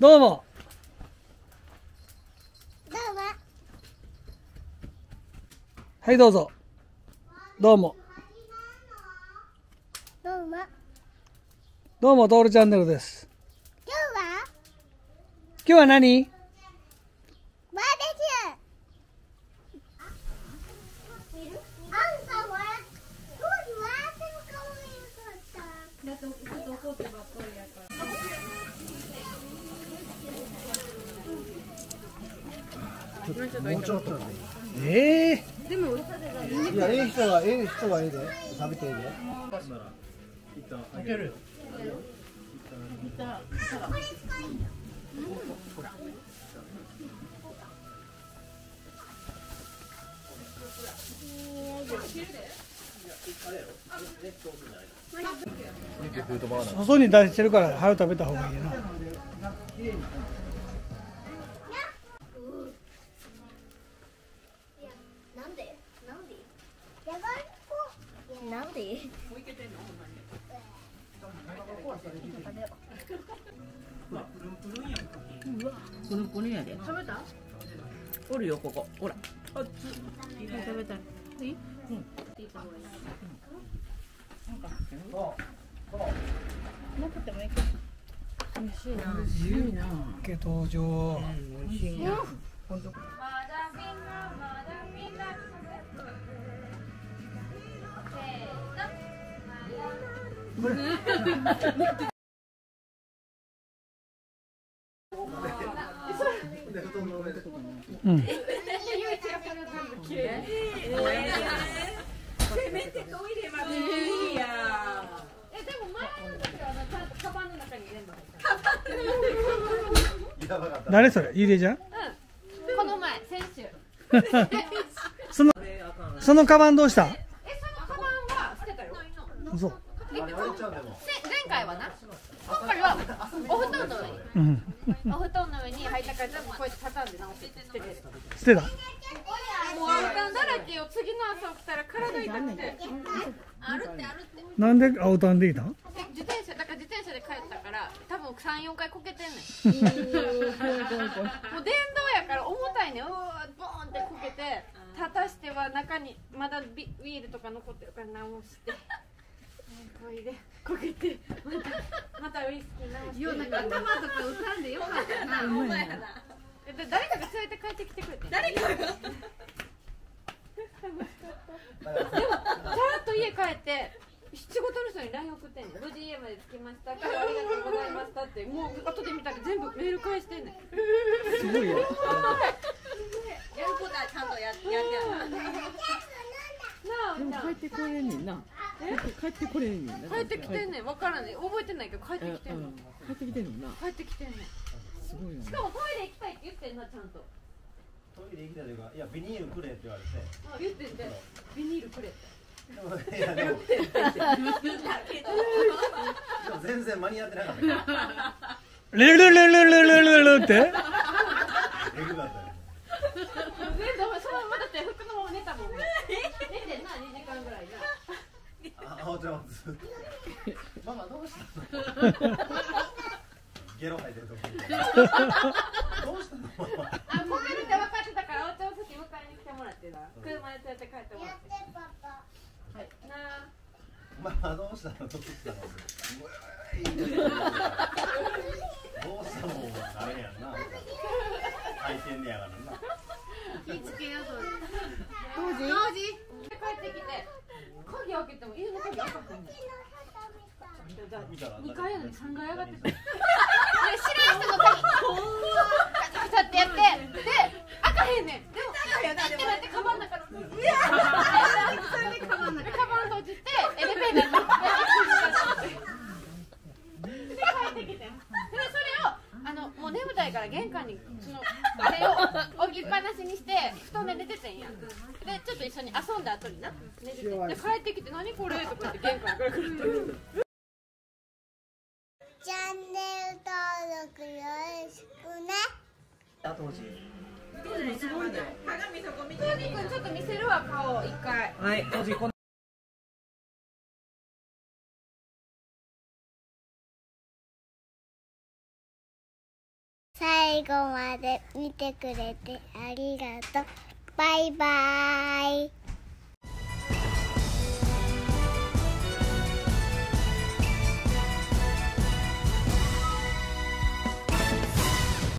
どうも。どうも。はいどうぞ。どうも。どうも。どうもトールチャンネルです。今日は？今日は何バーベキューあんたは当時はでも可愛かっただってちょっと怒ってばっかりやから。もうちょっとええー、で？もいや、ええ人は、ええ人はええで、食べてええで開ける。外に出してるから早く食べた方がいいななんでなんでじゃがいもなんでこのこれやで。食べた？おるよここ。ほら。あっつ。食べたい。いい？うん。なくてもいいけど。美味しいな。美味しいな。け登場美味しいな。え、でも前の時はあのちゃんとカバンの中に入れるの。誰それゆりちゃんこの前、先週。そのそのカバンどうしたえ、そのカバンは捨てたよ。前回はな。今回はお布団の上に。うんお布団の上に履いたから全部こうやって畳んで直して捨て。捨てたもうあんただらけよ。次の朝起きたら体痛くて。あるってあるって。なんで青タンでいた自転車だから自転車で帰ったから多分三四回こけてんねん。もう電動やから重たいねん。うわーボーンってこけて立たしては中にまだビウィールとか残ってるから直して。こいでこけてまたまたウイスキー直して。よなんか頭とか浮かんでよかったな。お前やな。誰かが連れて帰ってきてくれて。誰かが？でもちゃんと家帰って仕事の人に LINE 送ってんねん無事家まで着きました今日はありがとうございましたってもう後で見たら全部メール返してんねんすごいよ。やることはちゃんとややってやるなあでも帰ってこれんねんな。帰ってこれんねんな。帰ってきてんねん分からんねん覚えてないけど帰ってきてんの帰ってきてんのな。帰ってきてんねんすごいよし。かもトイレ行きたいって言ってんなちゃんとトイレ行きたいというか、いや、ビニールくれって言われて。あ言ってんでビニールくれっていや、でも。全然間に合ってなかった。エレレレレレレレレってグかったよ。全然そのままだって服のまま寝たもん寝てんな2時間ぐらいなあ、青ちゃんはずっと。ママどうしたの？ゲロ吐いてるとこ。どうしたの？あ、こけるって分かってたから、お茶を先迎えに来てもらってな。車で連れて帰ってもらって。はい、なあ。ママどうしたの？どうしたの？どうしたの？あれやんな。吐いてんねやからな。気付けやぞ。当時。当時。帰ってきて。鍵開けても、家の鍵開かへんねん。見たら。2階やのに3階上がってた。で、知らん人の鍵。カチャカチャってやって、で、開かへんねん。でも、開かへんって待って、カバンの中の。いや。で、カバンの中。カバン閉じて、エレベーターに。で帰ってきてでそれをあのもう眠たいから玄関にそのあれを置きっぱなしにして布団で寝ててんやでちょっと一緒に遊んだ後にな。寝てて。で帰ってきて「何これ?」とか言って玄関から来る。チャンネル登録よろしくね。当時。すごいね。君ちょっと見せるわ顔一回。はい、当時最後まで見てくれてありがとう。バイバイ。